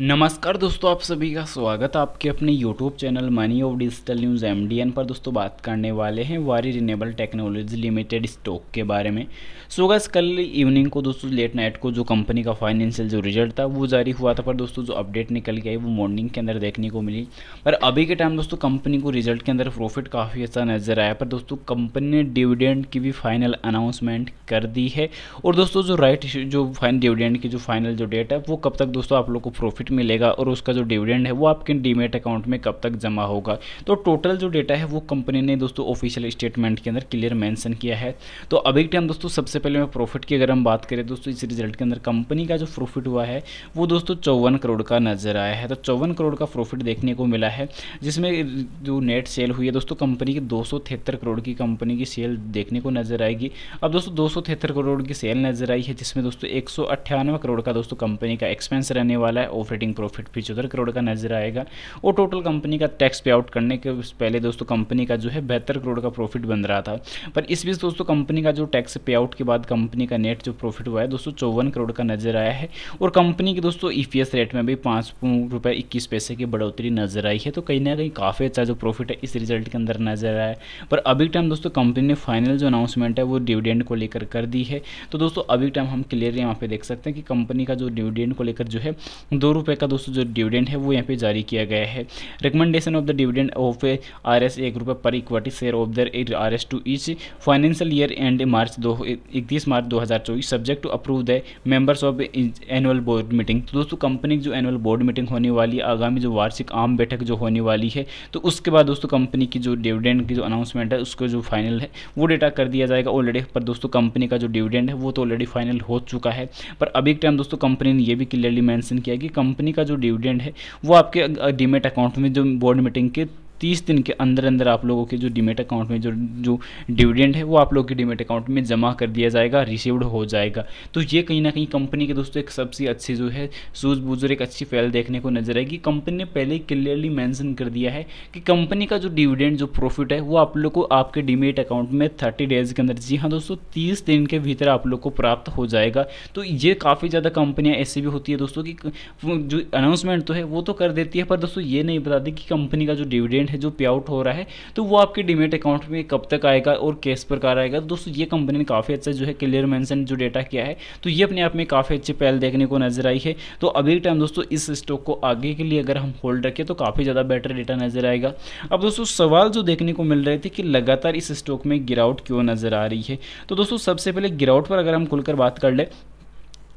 नमस्कार दोस्तों, आप सभी का स्वागत है आपके अपने YouTube channel money of digital news M पर। दोस्तों, बात करने वाले हैं वारी रिनेबल टेक्नोलॉजी लिमिटेड स्टॉक के बारे में। सो गस कल इवनिंग को दोस्तों लेट नाइट को जो कंपनी का फाइनेंशियल जो रिज़ल्ट था, वो जारी हुआ था, पर दोस्तों, जो अपडेट निकल के आई, वो मॉर्निंग के अंदर देखने को मिली। पर अभी के टाइम दोस्तों कंपनी को रिज़ल्ट के अंदर प्रॉफिट काफ़ी अच्छा नज़र आया, पर दोस्तों कंपनी ने डिविडेंड की भी फाइनल अनाउंसमेंट कर दी है। और दोस्तों, जो राइट जो फाइन डिविडेंड की जो फाइनल जो डेट है, वो कब तक दोस्तों, आप लोग को प्रॉफिट प्रॉफिट मिलेगा और उसका जो डिविडेंड है वो आपके डीमेट अकाउंट में कब तक जमा होगा। तो टोटल जो डेटा है वो कंपनी ने दोस्तों ऑफिशियल स्टेटमेंट के अंदर क्लियर मेंशन किया है। तो अभी के टाइम दोस्तों सबसे पहले मैं प्रॉफिट की अगर हम बात करें दोस्तों, इस रिज़ल्ट के अंदर कंपनी का जो प्रॉफिट हुआ है वो दोस्तों चौवन करोड़ का नज़र आया है। तो चौवन करोड़ का प्रॉफिट देखने को मिला है, जिसमें जो नेट सेल हुई है दोस्तों कंपनी की दो सौ तिहत्तर करोड़ की कंपनी की सेल देखने को नज़र आएगी। अब दोस्तों दो सौ तिहत्तर करोड़ की सेल नज़र आई है, जिसमें दोस्तों एक सौ अट्ठानवे करोड़ का दोस्तों कंपनी का एक्सपेंस रहने वाला है ऑपरेटिंग ऑपरेटिंग प्रॉफिट पिछहत्तर करोड़ का नज़र आएगा। और टोटल कंपनी का टैक्स पे आउट करने के पहले दोस्तों कंपनी का जो है बहत्तर करोड़ का प्रॉफिट बन रहा था। पर इस बीच दोस्तों कंपनी का जो टैक्स पे आउट के बाद कंपनी का नेट जो प्रॉफिट हुआ है, दोस्तों चौवन करोड़ का नज़र आया है। और कंपनी की दोस्तों ई रेट में भी पाँच रुपये इक्कीस पैसे की बढ़ोतरी नज़र आई है। तो कहीं ना कहीं काफ़ी अच्छा जो प्रॉफिट है, इस रिज़ल्ट के अंदर नज़र आया है। पर अभी टाइम दोस्तों कंपनी ने फाइनल जो अनाउंसमेंट है, वो डिविडेंड को लेकर कर दी है। तो दोस्तों अभी टाइम हम क्लियर यहाँ पे देख सकते हैं कि कंपनी का जो डिविडेंड को लेकर जो है दो रुपये का दोस्तों जो डिविडेंड है, वो यहाँ पे जारी किया गया है। Recommendation of the dividend of R S एक रुपये पर equity share of the R S to each financial year end March दो, इकतीस मार्च दो हज़ार चौबीस subject to approve the members of annual board meeting तो दोस्तों कंपनी की जो एनुअल बोर्ड मीटिंग होने वाली है आगामी जो वार्षिक आम बैठक जो होने वाली है तो उसके बाद दोस्तों कंपनी की जो डिविडेंड की जो अनाउंसमेंट है, उसको जो फाइनल है, वो डेटा कर दिया जाएगा ऑलरेडी पर दोस्तों कंपनी का जो डिविडेंड है, वो तो ऑलरेडी फाइनल हो चुका है। पर अभी टाइम दोस्तों कंपनी ने ये भी क्लियरली मैंशन किया कि कंपनी का जो डिविडेंड है वो आपके डीमेट अकाउंट में जो बोर्ड मीटिंग के तीस दिन के अंदर अंदर आप लोगों के जो डीमेट अकाउंट में जो जो डिविडेंड है, वो आप लोगों के डीमेट अकाउंट में जमा कर दिया जाएगा, रिसीव्ड हो जाएगा। तो ये कहीं ना कहीं कंपनी के दोस्तों एक सबसे अच्छी जो है सूझ बूझ एक अच्छी फैल देखने को नज़र आएगी। कंपनी ने पहले ही क्लियरली मैंसन कर दिया है कि कंपनी का जो डिविडेंड, जो प्रॉफिट है, वो आप लोग को आपके डीमेट अकाउंट में थर्टी डेज़ के अंदर, जी हाँ दोस्तों, तीस दिन के भीतर आप लोग को प्राप्त हो जाएगा। तो ये काफ़ी ज़्यादा कंपनियाँ ऐसी भी होती है दोस्तों की जो अनाउंसमेंट तो है, वो तो कर देती है, पर दोस्तों ये नहीं बताती कि कंपनी का जो डिविडेंड डिविडेंड है जो पे आउट हो रहा है तो वो आपके डिमेट अकाउंट में कब तक आएगा और किस प्रकार आएगा? दोस्तों, ये कंपनी ने काफ़ी अच्छा जो है क्लियर मैंसन जो डेटा किया है तो ये अपने आप में काफ़ी अच्छी पहल देखने को नज़र आई है। तो अभी टाइम दोस्तों, इस स्टॉक को आगे के लिए अगर हम होल्ड रखें तो काफ़ी ज़्यादा बेटर डेटा नज़र आएगा। अब दोस्तों, सवाल जो देखने को मिल रहे थे कि लगातार इस स्टॉक में गिरावट क्यों नज़र आ रही है? तो दोस्तों, सबसे पहले गिरावट पर अगर हम खुलकर बात कर ले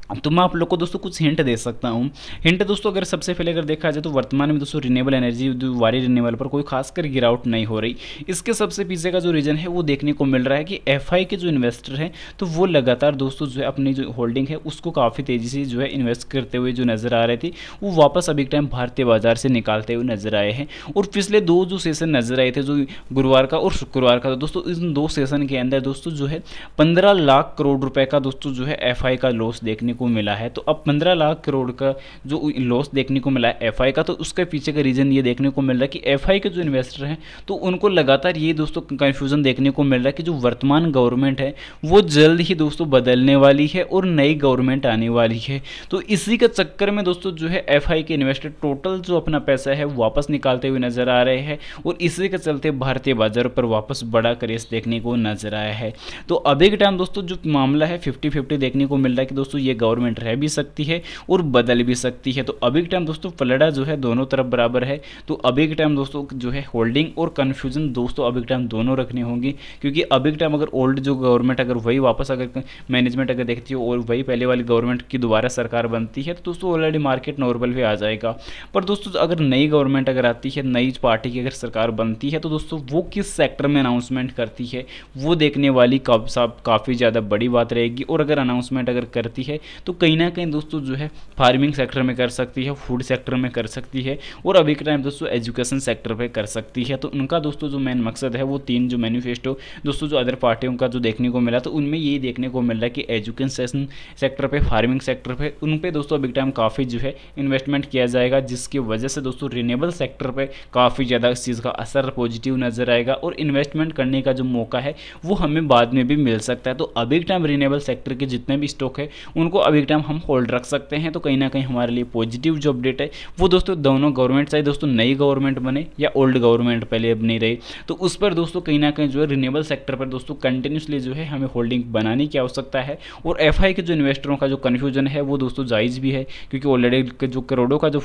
तो मैं आप लोग को दोस्तों कुछ हिंट दे सकता हूँ। हिंट दोस्तों, अगर सबसे पहले अगर देखा जाए तो वर्तमान में दोस्तों रिनेबल एनर्जी वारी रिनेबल पर कोई खासकर गिरावट नहीं हो रही। इसके सबसे पीछे का जो रीज़न है, वो देखने को मिल रहा है कि एफआई के जो इन्वेस्टर हैं तो वो लगातार दोस्तों जो है अपनी जो होल्डिंग है, उसको काफ़ी तेज़ी से जो है इन्वेस्ट करते हुए जो नज़र आ रहे थे, वो वापस अभी टाइम भारतीय बाज़ार से निकालते हुए नज़र आए हैं। और पिछले दो जो सेशन नज़र आए थे, जो गुरुवार का और शुक्रवार का दोस्तों इन दो सेशन के अंदर दोस्तों जो है पंद्रह लाख करोड़ रुपए का दोस्तों जो है एफआई का लॉस देखने को मिला है तो अब पंद्रह लाख करोड़ का जो लॉस देखने को मिला है एफआई का तो उसके पीछे का रीज़न ये देखने को मिल रहा है कि एफआई के जो इन्वेस्टर हैं तो उनको लगातार ये दोस्तों कन्फ्यूज़न देखने को मिल रहा है कि जो वर्तमान गवर्नमेंट है, वो जल्द ही दोस्तों बदलने वाली है और नई गवर्नमेंट आने वाली है। तो इसी के चक्कर में दोस्तों जो है एफआई के इन्वेस्टर टोटल जो अपना पैसा है, वापस निकालते हुए नज़र आ रहे हैं और इसी के चलते भारतीय बाज़ार पर वापस बड़ा क्रेज देखने को नज़र आया है। तो अभी के टाइम दोस्तों जो मामला है फिफ्टी फिफ्टी देखने को मिल रहा है कि दोस्तों ये गवर्नमेंट रह भी सकती है और बदल भी सकती है। तो अभी के टाइम दोस्तों पलड़ा जो है दोनों तरफ़ बराबर है। तो अभी के टाइम दोस्तों जो है होल्डिंग और कन्फ्यूज़न दोस्तों अभी के टाइम दोनों रखनी होंगी। क्योंकि अभी के टाइम अगर ओल्ड जो गवर्नमेंट अगर वही वापस अगर मैनेजमेंट अगर देखती हो और वही पहले वाली गवर्नमेंट की दोबारा सरकार बनती है तो दोस्तों ऑलरेडी मार्केट नॉर्मल भी आ जाएगा। पर दोस्तों, अगर नई गवर्नमेंट अगर आती है, नई पार्टी की अगर सरकार बनती है तो दोस्तों वो किस सेक्टर में अनाउंसमेंट करती है, वो देखने वाली काफ़ी ज़्यादा बड़ी बात रहेगी। और अगर अनाउंसमेंट अगर करती है तो कहीं ना कहीं दोस्तों जो है फ़ार्मिंग सेक्टर में कर सकती है, फ़ूड सेक्टर में कर सकती है और अभी के टाइम दोस्तों एजुकेशन सेक्टर पर कर सकती है। तो उनका दोस्तों जो मेन मकसद है वो तीन जो मैनिफेस्टो दोस्तों जो अदर पार्टियों का जो देखने को मिला तो उनमें यही देखने को मिल रहा है कि एजुकेशन सेक्टर पर फ़ार्मिंग सेक्टर पर उन पर दोस्तों अभी टाइम काफ़ी जो है इन्वेस्टमेंट किया जाएगा, जिसकी वजह से दोस्तों रिनेबल सेक्टर पर काफ़ी ज़्यादा इस चीज़ का असर पॉजिटिव नज़र आएगा और इन्वेस्टमेंट करने का जो मौका है, वो हमें बाद में भी मिल सकता है। तो अभी टाइम रिनेबल सेक्टर के जितने भी स्टॉक है, उनको अभी टाइम हम होल्ड रख सकते हैं तो कहीं ना कहीं हमारे लिए पॉजिटिव जो अपडेट है, वो दोस्तों दोनों गवर्नमेंट चाहे दोस्तों नई गवर्नमेंट बने या ओल्ड गवर्नमेंट पहले अब नहीं रही। तो उस पर दोस्तों कहीं ना कहीं जो है रिन्यूएबल सेक्टर पर दोस्तों कंटिन्यूसली जो है हमें होल्डिंग बनाने की आवश्यकता है। और एफआई के जो इन्वेस्टरों का जो कन्फ्यूज़न है, वो दोस्तों जायज़ भी है, क्योंकि ऑलरेडी जो करोड़ों का जो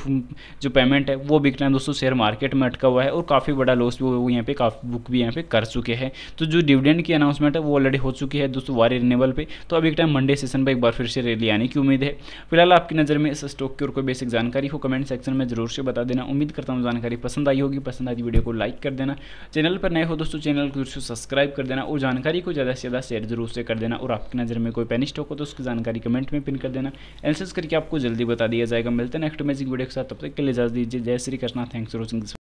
जो पेमेंट है, वो बिकना दोस्तों शेयर मार्केट में अटका हुआ है और काफ़ी बड़ा लॉस भी वो यहाँ पे काफ़ी बुक भी यहाँ पे कर चुके हैं। तो जो डिविडेंड की अनाउंसमेंट है, वो ऑलरेडी हो चुकी है दोस्तों वारी रिन्यूएबल पे। तो अभी एक टाइम मंडे सेशन पर एक बार फिर से रैली आने की उम्मीद है। फ़िलहाल आपकी नज़र में इस स्टॉक की और कोई बेसिक जानकारी हो कमेंट सेक्शन में ज़रूर से बता देना। उम्मीद करता हूँ जानकारी पसंद आई होगी। पसंद आई वीडियो को लाइक कर देना। चैनल पर नए हो दोस्तों चैनल को ज़रूर सब्सक्राइब कर देना और जानकारी को ज़्यादा से ज़्यादा शेयर ज़रूर से कर देना। और आपकी नज़र में कोई पेनी स्टॉक हो तो उसकी जानकारी कमेंट में पिन कर देना। एनालिसिस करके आपको जल्दी बता दिया जाएगा। मिलते हैं नेक्स्ट मैजिक वीडियो के साथ। तब तक के लिए इजाज़त दीजिए। जय Shri Krishna. Thanks for watching